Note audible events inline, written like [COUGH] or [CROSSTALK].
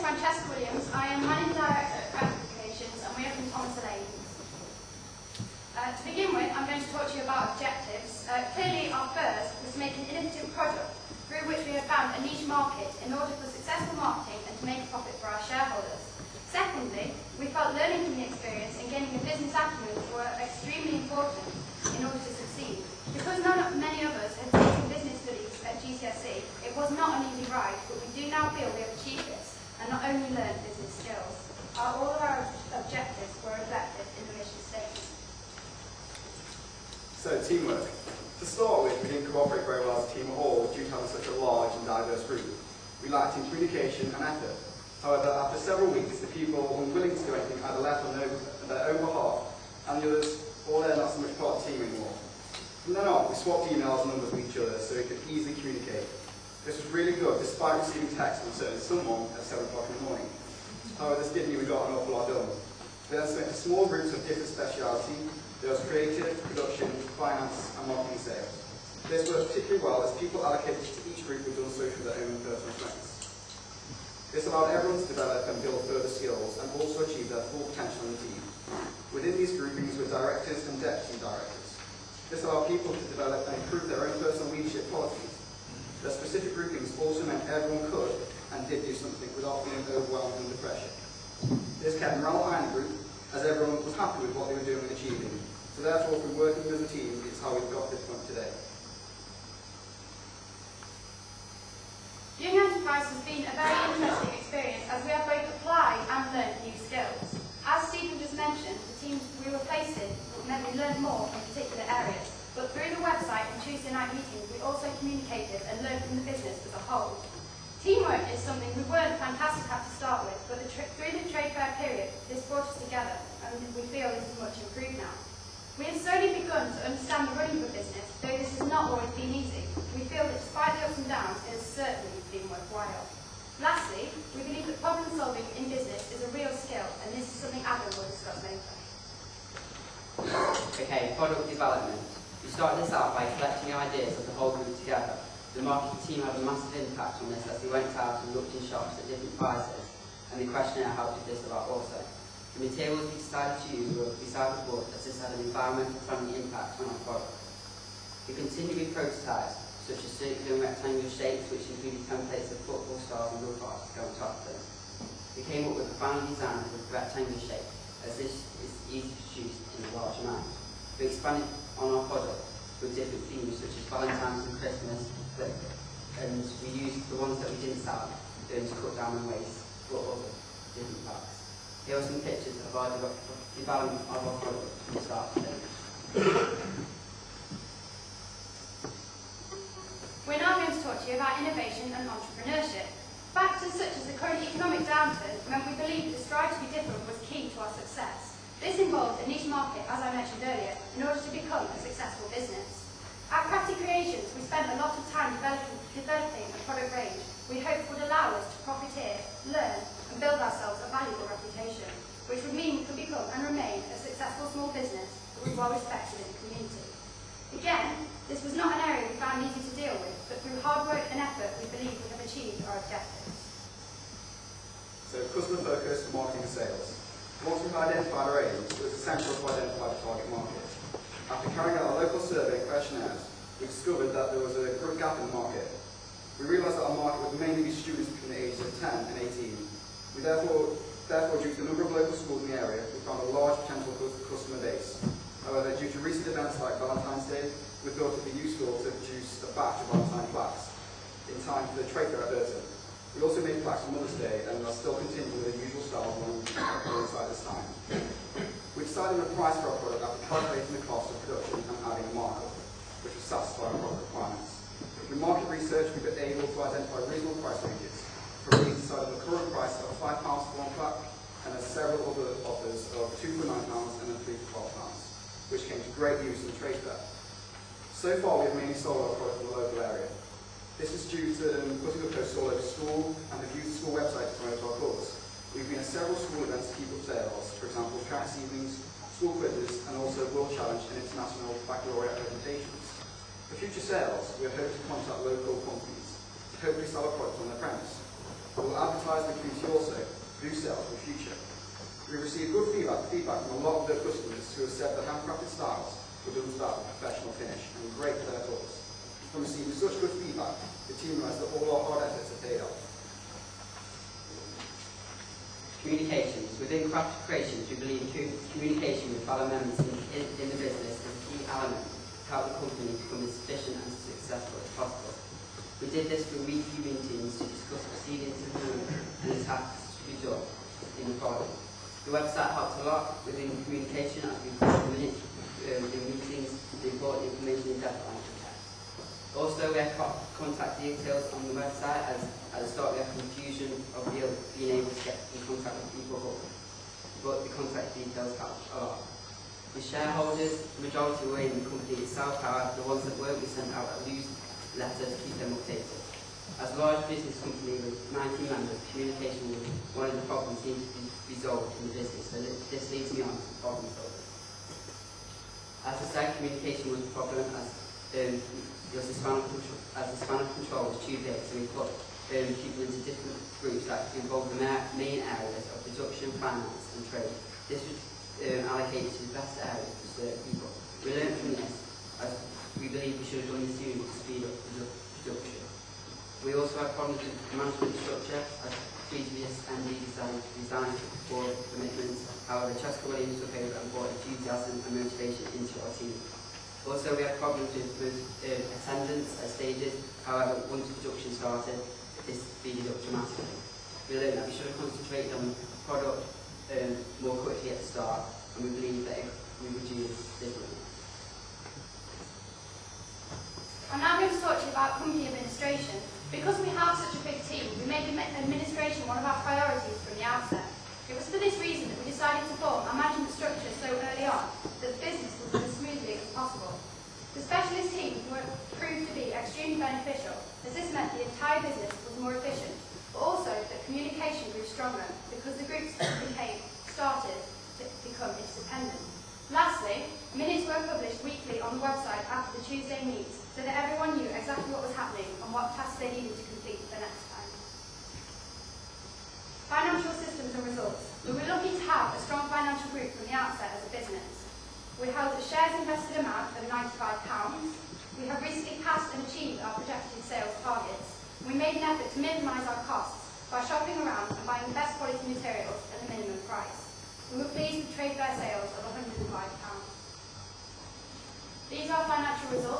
Francesca Williams. I am Managing Director at Craft Communications and we are from Thomas Alleyne's. Uh, to begin with, I'm going to talk to you about objectives. Uh, clearly, our first was to make an innovative product through which we have found a niche market in order for successful marketing and to make a profit for our shareholders. Secondly, we felt learning from the experience and gaining a business acumen were extremely important in order to succeed. Because none of, many of us had taken business studies at GCSE, it was not an easy ride, but we do now feel we have not only learned business skills. Our, all of our objectives were reflected in the mission statement. So, teamwork. To start with, we didn't cooperate very well as a team at all due to having such a large and diverse group. We lacked in communication and effort. However, after several weeks, the people unwilling to do anything either left on their own behalf, and the others, all they're not so much part of the team anymore. From then on, we swapped emails and numbers with each other so we could easily communicate. Really good, despite receiving text from certain someone at 7 o'clock in the morning. However, this did mean we got an awful lot done. Then split small groups of different speciality. There was creative, production, finance, and marketing sales. This worked particularly well as people allocated to each group were done so through their own personal strengths. This allowed everyone to develop and build further skills and also achieve their full potential in the team. Within these groupings were directors and deputy directors. This allowed people to develop and improve their own personal leadership qualities. The specific groupings also meant everyone could and did do something without being overwhelmed under pressure. This kept morale high in the group, as everyone was happy with what they were doing and achieving. So therefore, through working as a team, it's how we've got this point today. Young Enterprise has been a very interesting experience as we have both applied and learned new skills. As Stephen just mentioned, the teams we were placed in meant we learned more in particular areas, but through the website and Tuesday night meetings, we also communicated and learned from the business as a whole. Teamwork is something we weren't fantastic at to start with, but the through the trade fair period, this brought us together, and we feel this is much improved now. We have slowly begun to understand the running of a business, though this has not always been easy. We feel that despite the ups and downs, it has certainly been worthwhile. Lastly, we believe that problem solving in business is a real skill, and this is something Adam will discuss later. Okay, product development. We started this out by collecting ideas of the whole group together. The marketing team had a massive impact on this as they went out and looked in shops at different prices, and the questionnaire helped with this a lot also. The materials we decided to use were recycled wood as this had an environmental friendly impact on our product. We continued with prototypes, such as circular and rectangular shapes which included templates of football stars and robots to go on top of them. We came up with a final design of a rectangular shape, as this is easy to produce in a large amount. We expanded on our product with different themes such as Valentine's and Christmas, but, and we used the ones that we didn't sell, going to cut down on waste for other different packs. Here are some pictures of our development of our product from start to. We're now going to talk to you about innovation and entrepreneurship. Factors such as the current economic downturn meant we believed the strive to be different was key to our success. This involves a niche market, as I mentioned earlier, in order to become a successful business. At Crafty Creations, we spent a lot of time developing, developing a product range we hoped would allow us to profiteer, learn, and build ourselves a valuable reputation, which would mean we could become and remain a successful small business that was well respected in the community. Again, this was not an area we found easy to deal with, but through hard work and effort, we believe we have achieved our objectives. So, customer focused marketing and sales. We've identified our it was essential to identify target market. After carrying out a local survey and questionnaires, we discovered that there was a great gap in the market. We realised that our market would mainly be students between the ages of 10 and 18. We therefore, therefore, due to the number of local schools in the area, we found a large potential customer base. However, due to recent events like Valentine's Day, we thought it would be useful to produce a batch of Valentine plaques in time for the trade fair at Burton. We also made plaques on Mother's Day and are still continuing with the usual style alongside this time. On a price for our product after calculating the cost of production and adding a markup, which would satisfy our product requirements. Through market research, we've been able to identify reasonable price ranges. For decided on the current price of £5 for one plaque, and there's several other offers of two for £9 and then three for £12, which came to great use in the trade fair. So far, we have mainly sold our product in the local area. This is due to putting up posters all over school and the used the school website to promote our cause. We've been at several school events to keep up sales, for example, Cats Evenings, school quizzes, and also World Challenge and International Baccalaureate presentations. For future sales, we are hoping to contact local companies to hopefully sell our products on their premise. We will advertise the community also to do sales in the future. We have received good feedback, feedback from a lot of the customers who have said that handcrafted styles were done start with a professional finish and great for their tours. From receiving such good feedback, the team realised that all our hard efforts have paid off. Communications. Within Craft Creations, we believe communication with fellow members in, in, in the business is a key element to help the company become as efficient and successful as possible. We did this through weekly meetings to discuss proceedings to move and the tasks to be done in the following. The website helped a lot within communication as we the majority were in the company itself, however, the ones that weren't, we sent out a loose letter to keep them updated. As a large business company with 19 members, communication was one of the problems needed to be resolved in the business, so this leads me on to problem solving. As I said, communication was a problem as um, was a span of control, as the span of control was too big, so we put um, people into different groups that involved the main areas of production, finance and trade. This was um, allocated to the best areas to serve people. We learned from this as we believe we should have done this sooner to speed up produ- production. We also have problems with management structure as previous MD designed, designed for commitments. However, Cheska Williams took over and brought enthusiasm and motivation into our team. Also, we had problems with, with uh, attendance at stages. However, once production started, this speeded up dramatically. We learned that we should have concentrated on product um, more quickly at the start, and we believe that we would do this differently. I'm now going to talk to you about company administration. Because we have such a big team, we made administration one of our priorities from the outset. It was for this reason that we decided to form our management structure so early on that the business would run as smoothly as possible. The specialist team proved to be extremely beneficial, as this meant the entire business was more efficient, but also communication grew stronger because the groups [COUGHS] became started to become interdependent. Lastly, minutes were published weekly on the website after the Tuesday meets so that everyone knew exactly what was happening and what tasks they needed to complete for the next time. Financial systems and results. We were lucky to have a strong financial group from the outset as a business. We held a shares invested amount of £95. We have recently passed and achieved our projected sales targets. We made an effort to minimise our costs by shopping around and buying the best quality materials at the minimum price. We were pleased with trade fair sales of £105. These are financial results,